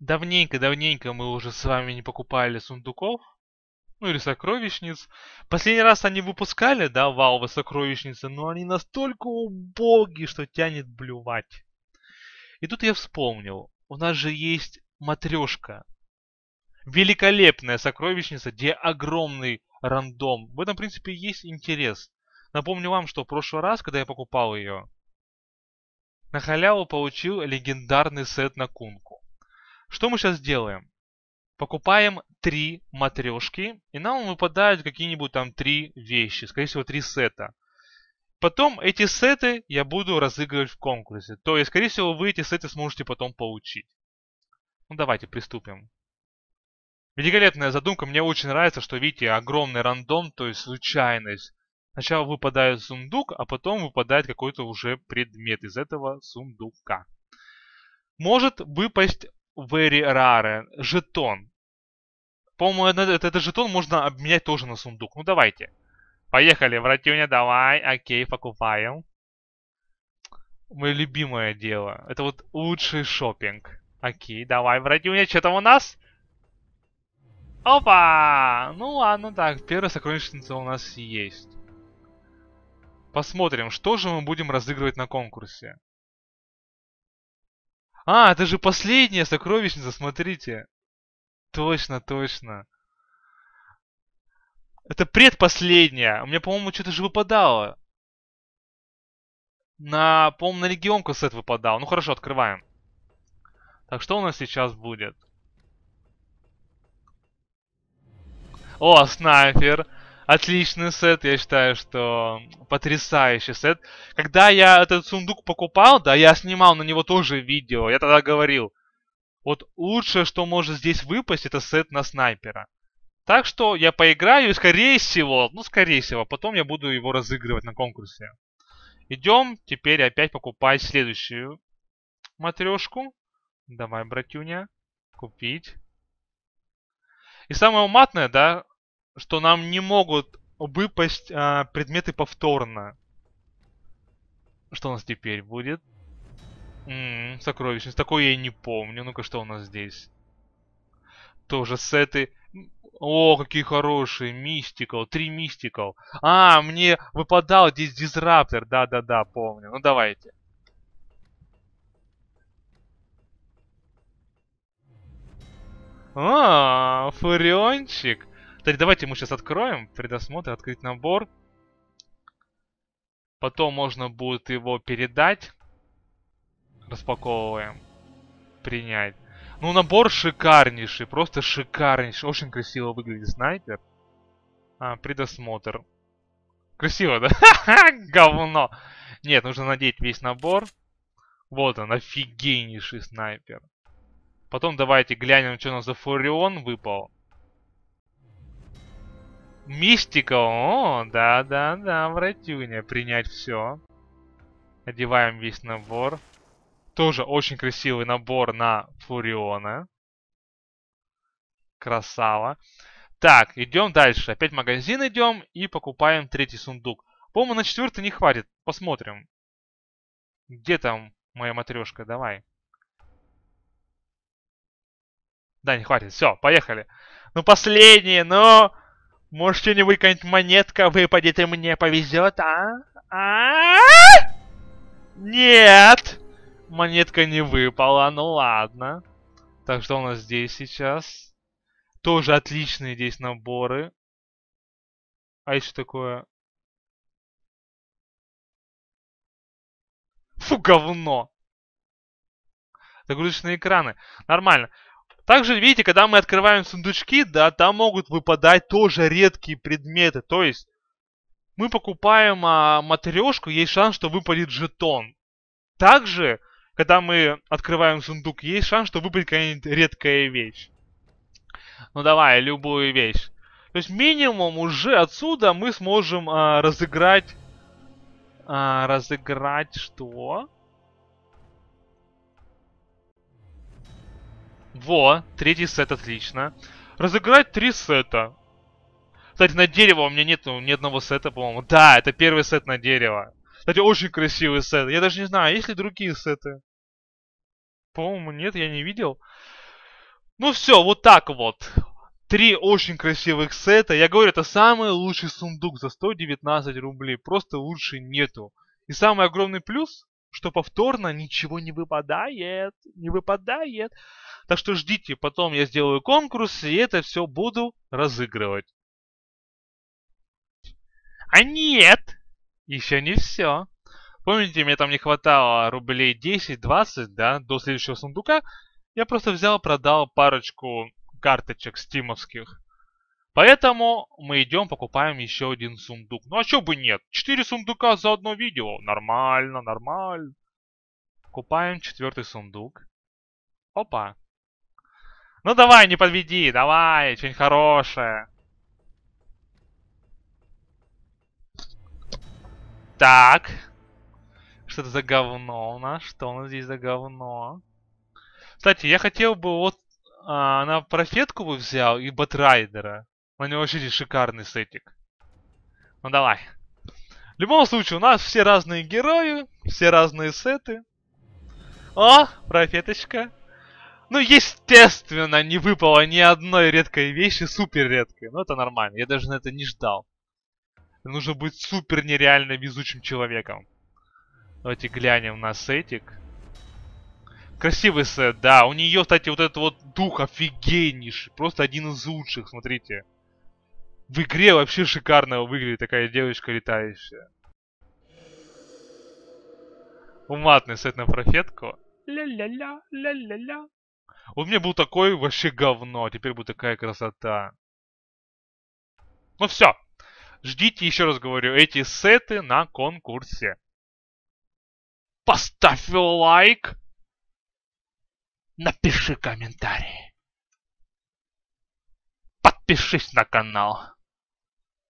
Давненько-давненько мы уже с вами не покупали сундуков. Ну или сокровищниц. Последний раз они выпускали, да, Valve сокровищницы, но они настолько убоги, что тянет блювать. И тут я вспомнил, у нас же есть матрешка. Великолепная сокровищница, где огромный рандом. В этом, в принципе, есть интерес. Напомню вам, что в прошлый раз, когда я покупал ее, на халяву получил легендарный сет на кунку. Что мы сейчас делаем? Покупаем три матрешки, и нам выпадают какие-нибудь там три вещи, скорее всего, три сета. Потом эти сеты я буду разыгрывать в конкурсе. То есть, скорее всего, вы эти сеты сможете потом получить. Ну, давайте приступим. Великолепная задумка. Мне очень нравится, что, видите, огромный рандом, то есть случайность. Сначала выпадает сундук, а потом выпадает какой-то уже предмет из этого сундука. Может выпасть very rare жетон. По-моему, этот, этот жетон можно обменять тоже на сундук. Ну, давайте. Поехали, братюня, давай. Окей, покупаем. Мое любимое дело. Это вот лучший шопинг. Окей, давай, братюня, что там у нас? Опа! Ну ладно, так, первая сокровищница у нас есть. Посмотрим, что же мы будем разыгрывать на конкурсе. А, это же последняя сокровищница, смотрите. Точно, точно. Это предпоследняя. У меня, по-моему, что-то же выпадало. На, по-моему, на легионку сет выпадал. Ну хорошо, открываем. Так, что у нас сейчас будет? О, снайпер. Отличный сет, я считаю, что потрясающий сет. Когда я этот сундук покупал, да, я снимал на него тоже видео, я тогда говорил, вот лучшее, что может здесь выпасть, это сет на снайпера. Так что я поиграю и скорее всего, ну скорее всего, потом я буду его разыгрывать на конкурсе. Идем теперь опять покупать следующую матрешку. Давай, братюня, купить. И самое матное, да, что нам не могут выпасть а, предметы повторно. Что у нас теперь будет? М-м, сокровищница. Такое я не помню. Ну-ка, что у нас здесь? Тоже сеты. О, какие хорошие. Мистикал. Три мистикал. А, мне выпадал здесь дизраптор. Да-да-да, помню. Ну, давайте. А, фуриончик. Кстати, давайте мы сейчас откроем предосмотр, открыть набор. Потом можно будет его передать. Распаковываем. Принять. Ну, набор шикарнейший, просто шикарнейший. Очень красиво выглядит снайпер. А, предосмотр. Красиво, да? Говно. Нет, нужно надеть весь набор. Вот он, офигеннейший снайпер. Потом давайте глянем, что у нас за Фурион выпал. Мистика, о, да-да-да, братюня, принять все. Одеваем весь набор. Тоже очень красивый набор на Фуриона. Красава. Так, идем дальше. Опять в магазин идем и покупаем третий сундук. По-моему, на четвертый не хватит. Посмотрим. Где там моя матрешка? Давай. Да, не хватит. Все, поехали. Ну, последнее, но... Может, что-нибудь какая-нибудь монетка выпадет и мне повезет, а? а? Нет! Монетка не выпала, ну ладно. Так, что у нас здесь сейчас? Тоже отличные здесь наборы. А еще такое? Фу, говно! Загрузочные экраны. Нормально. Также, видите, когда мы открываем сундучки, да, там могут выпадать тоже редкие предметы. То есть, мы покупаем а, матрешку, есть шанс, что выпадет жетон. Также, когда мы открываем сундук, есть шанс, что выпадет какая-нибудь редкая вещь. Ну давай, любую вещь. То есть минимум уже отсюда мы сможем а, разыграть... А, разыграть что? Во, третий сет, отлично. Разыграть три сета. Кстати, на дерево у меня нет ни одного сета, по-моему. Да, это первый сет на дерево. Кстати, очень красивый сет. Я даже не знаю, есть ли другие сеты. По-моему, нет, я не видел. Ну все, вот так вот. Три очень красивых сета. Я говорю, это самый лучший сундук за 119 рублей. Просто лучше нету. И самый огромный плюс, что повторно ничего не выпадает. Не выпадает. Так что ждите, потом я сделаю конкурс и это все буду разыгрывать. А нет! Еще не все. Помните, мне там не хватало рублей 10-20, да, до следующего сундука. Я просто взял, продал парочку карточек стимовских. Поэтому мы идем, покупаем еще один сундук. Ну а что бы нет? Четыре сундука за одно видео. Нормально, нормально. Купаем четвертый сундук. Опа. Ну давай, не подведи, давай, что-нибудь хорошее. Так. Что это за говно у нас? Что у нас здесь за говно? Кстати, я хотел бы вот а, на профетку бы взял и Батрайдера. У него вообще шикарный сетик. Ну давай. В любом случае, у нас все разные герои, все разные сеты. О, профеточка. Ну, естественно, не выпало ни одной редкой вещи, супер редкой. Ну, это нормально, я даже на это не ждал. Нужно быть супер нереально везучим человеком. Давайте глянем на сетик. Красивый сет, да. У нее, кстати, вот этот вот дух офигеннейший. Просто один из лучших, смотрите. В игре вообще шикарно выглядит такая девочка летающая. Уматный сет на профетку. Ля-ля-ля, ля-ля-ля. У меня был такой вообще говно, а теперь будет такая красота. Ну все. Ждите, еще раз говорю, эти сеты на конкурсе. Поставь лайк. Напиши комментарий. Подпишись на канал.